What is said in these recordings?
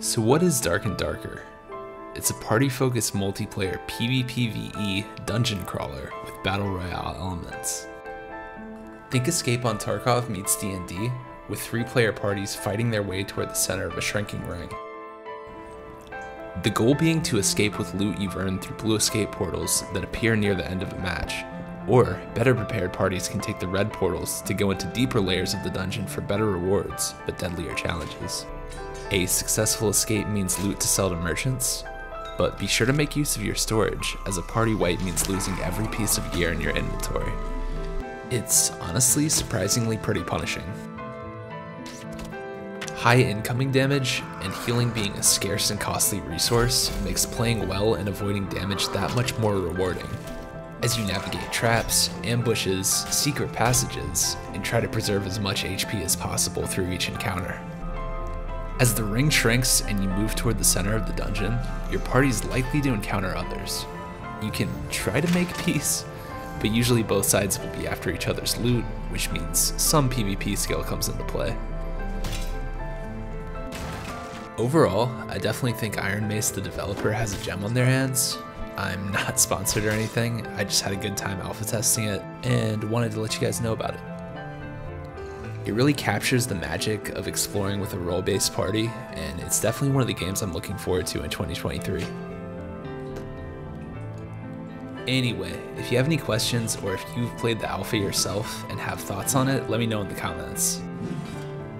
So what is Dark and Darker? It's a party-focused multiplayer PvPvE dungeon crawler with battle royale elements. Think Escape on Tarkov meets D&D, with three-player parties fighting their way toward the center of a shrinking ring. The goal being to escape with loot you've earned through blue escape portals that appear near the end of a match, or better prepared parties can take the red portals to go into deeper layers of the dungeon for better rewards, but deadlier challenges. A successful escape means loot to sell to merchants, but be sure to make use of your storage, as a party wipe means losing every piece of gear in your inventory. It's honestly surprisingly pretty punishing. High incoming damage and healing being a scarce and costly resource makes playing well and avoiding damage that much more rewarding, as you navigate traps, ambushes, secret passages, and try to preserve as much HP as possible through each encounter. As the ring shrinks and you move toward the center of the dungeon, your party is likely to encounter others. You can try to make peace, but usually both sides will be after each other's loot, which means some PvP skill comes into play. Overall, I definitely think Iron Mace the developer has a gem on their hands. I'm not sponsored or anything, I just had a good time alpha testing it and wanted to let you guys know about it. It really captures the magic of exploring with a role-based party, and it's definitely one of the games I'm looking forward to in 2023. Anyway, if you have any questions or if you've played the alpha yourself and have thoughts on it, let me know in the comments.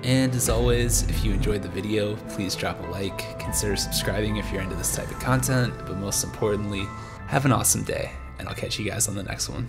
And as always, if you enjoyed the video, please drop a like, consider subscribing if you're into this type of content, but most importantly, have an awesome day, and I'll catch you guys on the next one.